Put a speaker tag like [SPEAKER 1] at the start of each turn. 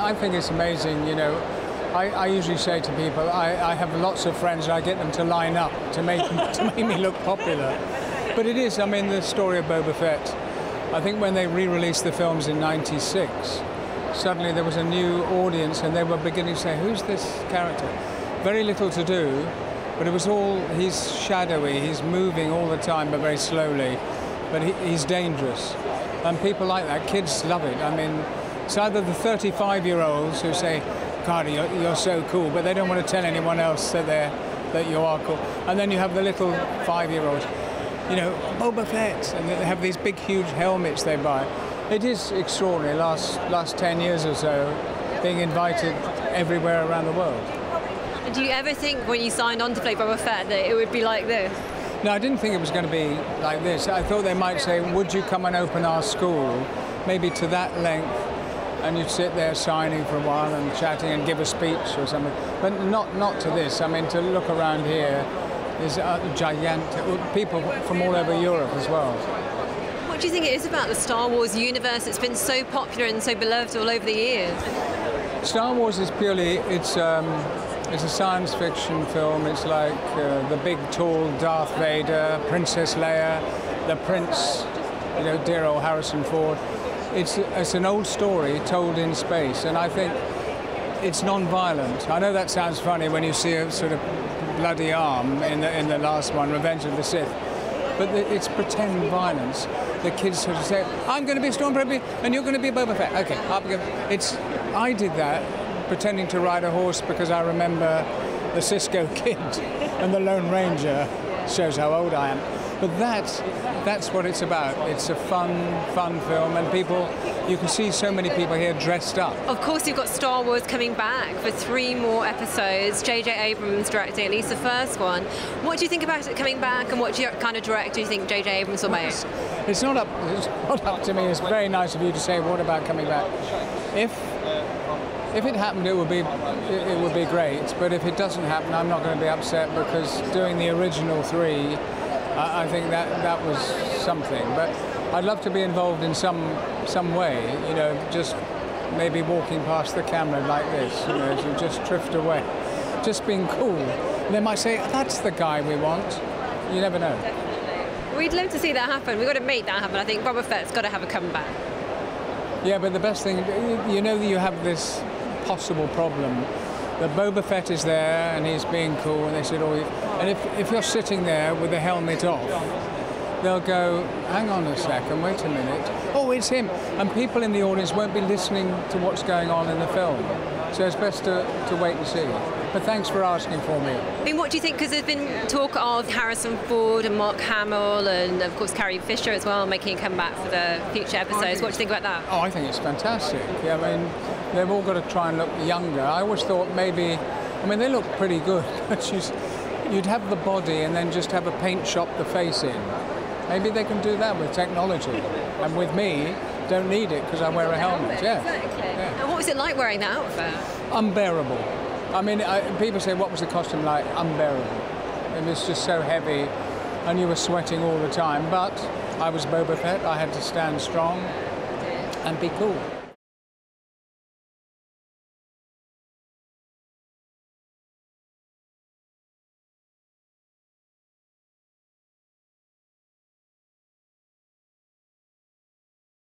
[SPEAKER 1] I think it's amazing, you know. I, I usually say to people, I, I have lots of friends, and I get them to line up to make, to make me look popular. But it is, I mean, the story of Boba Fett. I think when they re-released the films in 96, suddenly there was a new audience and they were beginning to say, who's this character? Very little to do, but it was all, he's shadowy, he's moving all the time, but very slowly. But he, he's dangerous. And people like that, kids love it. I mean, it's either the 35 year olds who say, Carter, you're, you're, so cool, but they don't want to tell anyone else that, they're, that you are cool. And then you have the little five year olds, you know, Boba Fett, and they have these big, huge helmets they buy. It is extraordinary, last, last 10 years or so, being invited everywhere around the world.
[SPEAKER 2] Do you ever think when you signed on to play Boba Fett that it would be like this?
[SPEAKER 1] No, I didn't think it was going to be like this. I thought they might say, would you come and open our school, maybe to that length, and you'd sit there signing for a while and chatting and give a speech or something. But not, not to this. I mean, to look around here, there's a gigantic, people from all over Europe as well.
[SPEAKER 2] What do you think it is about the Star Wars universe? It's been so popular and so beloved all over the years.
[SPEAKER 1] Star Wars is purely, it's, um, it's a science fiction film. It's like uh, the big, tall Darth Vader, Princess Leia, the Prince, you know, dear old Harrison Ford it's, it's an old story told in space, and I think it's non-violent. I know that sounds funny when you see a sort of bloody arm in the, in the last one, Revenge of the Sith, but it's pretend violence. The kids sort of say, I'm going to be Stormtrooper and you're going to be Boba Fett. Okay, I'll be it's, I did that pretending to ride a horse because I remember the Cisco Kid and the Lone Ranger. Shows how old I am. But that's, that's what it's about. It's a fun, fun film, and people, you can see so many people here dressed up.
[SPEAKER 2] Of course, you've got Star Wars coming back for three more episodes. J.J. Abrams directing at least the first one. What do you think about it coming back, and what kind of director do you think J.J. Abrams will make?
[SPEAKER 1] It's not up. It's not up to me. It's very nice of you to say what about coming back. If if it happened, it would be it would be great. But if it doesn't happen, I'm not going to be upset because doing the original three I, I think that that was something. But I'd love to be involved in some some way. You know, just maybe walking past the camera like this. You know, to just drift away, just being cool. And they might say, "That's the guy we want." You never know.
[SPEAKER 2] We'd love to see that happen. We've got to make that happen. I think Boba Fett's got to have a comeback.
[SPEAKER 1] Yeah, but the best thing, you know that you have this possible problem that Boba Fett is there and he's being cool, and they said, oh, and if, if you're sitting there with the helmet off, they'll go, hang on a second, wait a minute. Oh, it's him. And people in the audience won't be listening to what's going on in the film. So it's best to, to wait and see. But thanks for asking for me.
[SPEAKER 2] I mean, what do you think? Because there's been talk of Harrison Ford and Mark Hamill and, of course, Carrie Fisher as well making a comeback for the future episodes. What do you think about that?
[SPEAKER 1] Oh, I think it's fantastic. Yeah, I mean, they've all got to try and look younger. I always thought maybe, I mean, they look pretty good, but you'd have the body and then just have a paint shop the face in. Maybe they can do that with technology. And with me, don't need it because I wear a helmet.
[SPEAKER 2] Yeah. Exactly. Yeah. And what was it like wearing that outfit?
[SPEAKER 1] Unbearable. I mean, I, people say, what was the costume like? Unbearable. It was just so heavy and you were sweating all the time. But I was Boba Fett. I had to stand strong and be cool.